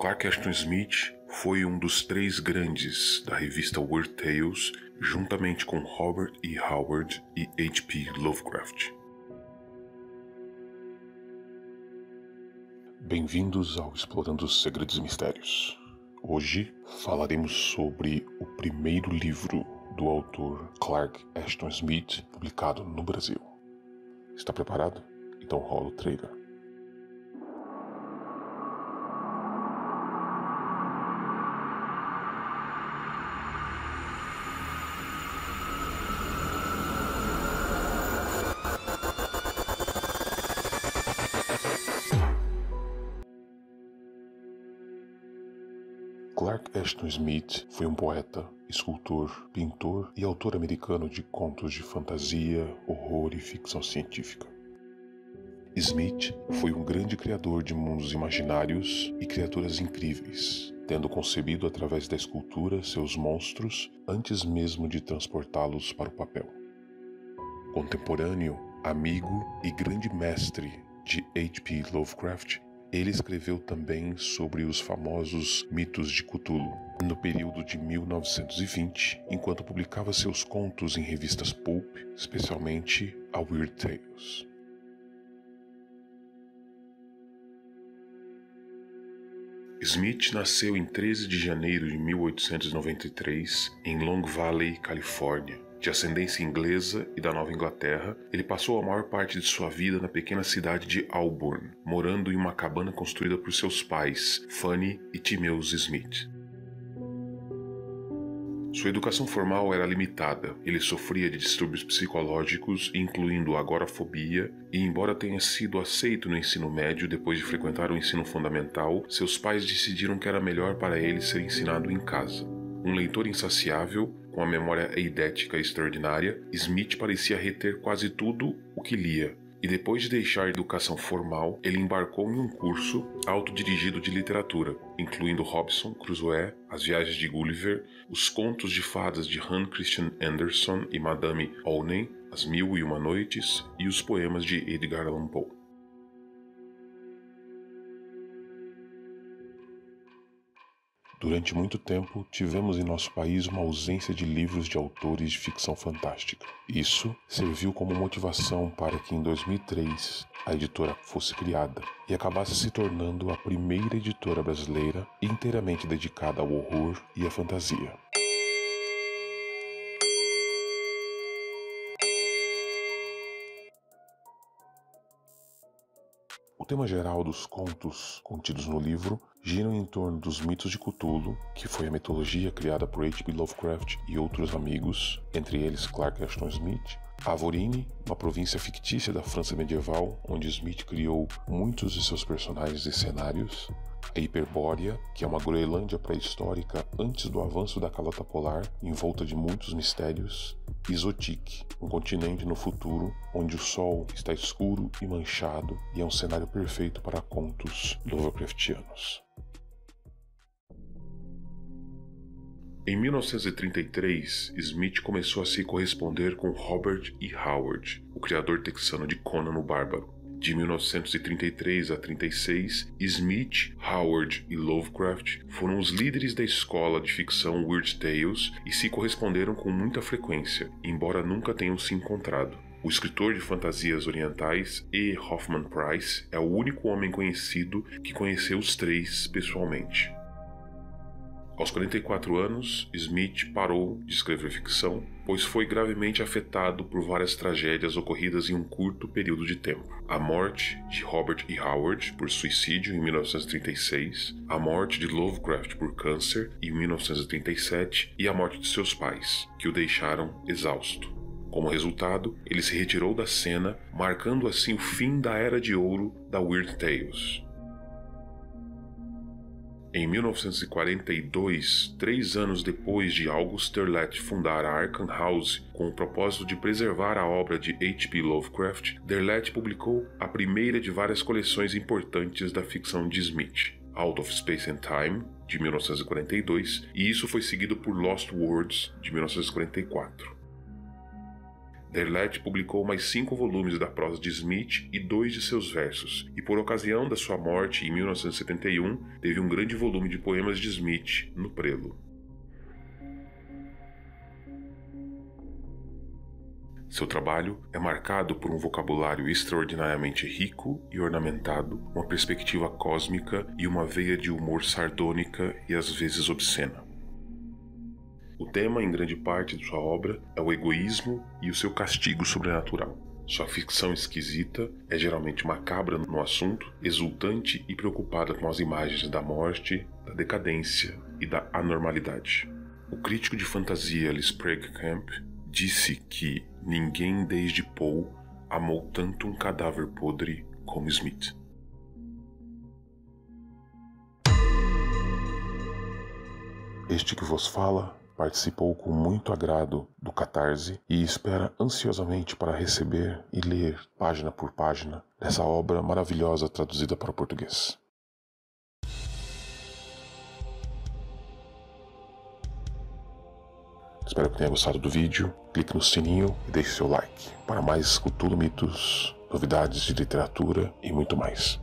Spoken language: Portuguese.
Clark Ashton Smith foi um dos três grandes da revista Weird Tales, juntamente com Robert E. Howard e H.P. Lovecraft. Bem-vindos ao Explorando os Segredos e Mistérios. Hoje falaremos sobre o primeiro livro do autor Clark Ashton Smith, publicado no Brasil. Está preparado? Então rola o trailer. Clark Ashton Smith foi um poeta, escultor, pintor e autor americano de contos de fantasia, horror e ficção científica. Smith foi um grande criador de mundos imaginários e criaturas incríveis, tendo concebido através da escultura seus monstros antes mesmo de transportá-los para o papel. Contemporâneo, amigo e grande mestre de H.P. Lovecraft, ele escreveu também sobre os famosos mitos de Cthulhu, no período de 1920, enquanto publicava seus contos em revistas pulp, especialmente a Weird Tales. Smith nasceu em 13 de janeiro de 1893 em Long Valley, Califórnia. De ascendência inglesa e da Nova Inglaterra, ele passou a maior parte de sua vida na pequena cidade de Auburn, morando em uma cabana construída por seus pais, Fanny e Timeus Smith. Sua educação formal era limitada. Ele sofria de distúrbios psicológicos, incluindo agorafobia, e embora tenha sido aceito no ensino médio depois de frequentar o ensino fundamental, seus pais decidiram que era melhor para ele ser ensinado em casa. Um leitor insaciável, com a memória eidética extraordinária, Smith parecia reter quase tudo o que lia, e depois de deixar a educação formal, ele embarcou em um curso autodirigido de literatura, incluindo Robson Crusoe, As Viagens de Gulliver, Os Contos de Fadas de Hans Christian Andersen e Madame Olney, As Mil e Uma Noites e os poemas de Edgar Allan Poe. Durante muito tempo, tivemos em nosso país uma ausência de livros de autores de ficção fantástica. Isso serviu como motivação para que em 2003 a editora fosse criada e acabasse se tornando a primeira editora brasileira inteiramente dedicada ao horror e à fantasia. O tema geral dos contos contidos no livro giram em torno dos mitos de Cthulhu, que foi a mitologia criada por H.P. Lovecraft e outros amigos, entre eles Clark Ashton Smith, Avorine, uma província fictícia da França medieval, onde Smith criou muitos de seus personagens e cenários, a Hiperbórea, que é uma Groenlândia pré-histórica antes do avanço da calota polar, envolta de muitos mistérios, e Zotique, um continente no futuro onde o sol está escuro e manchado e é um cenário perfeito para contos Lovecraftianos. Em 1933, Smith começou a se corresponder com Robert E. Howard, o criador texano de Conan o Bárbaro. De 1933 a 36, Smith, Howard e Lovecraft foram os líderes da escola de ficção Weird Tales e se corresponderam com muita frequência, embora nunca tenham se encontrado. O escritor de fantasias orientais E. Hoffman Price é o único homem conhecido que conheceu os três pessoalmente. Aos 44 anos, Smith parou de escrever ficção, pois foi gravemente afetado por várias tragédias ocorridas em um curto período de tempo. A morte de Robert E. Howard por suicídio em 1936, a morte de Lovecraft por câncer em 1937 e a morte de seus pais, que o deixaram exausto. Como resultado, ele se retirou da cena, marcando assim o fim da era de ouro da Weird Tales. Em 1942, três anos depois de August Derleth fundar a Arkham House com o propósito de preservar a obra de H.P. Lovecraft, Derleth publicou a primeira de várias coleções importantes da ficção de Smith, Out of Space and Time, de 1942, e isso foi seguido por Lost Words, de 1944. Derlet publicou mais cinco volumes da prosa de Smith e dois de seus versos, e por ocasião da sua morte em 1971, teve um grande volume de poemas de Smith no prelo. Seu trabalho é marcado por um vocabulário extraordinariamente rico e ornamentado, uma perspectiva cósmica e uma veia de humor sardônica e às vezes obscena. O tema, em grande parte de sua obra, é o egoísmo e o seu castigo sobrenatural. Sua ficção esquisita é geralmente macabra no assunto, exultante e preocupada com as imagens da morte, da decadência e da anormalidade. O crítico de fantasia Lee Camp disse que ninguém desde Poe amou tanto um cadáver podre como Smith. Este que vos fala participou com muito agrado do Catarse e espera ansiosamente para receber e ler, página por página, essa obra maravilhosa traduzida para o português. Espero que tenha gostado do vídeo. Clique no sininho e deixe seu like. Para mais Cthulhu Mitos, novidades de literatura e muito mais.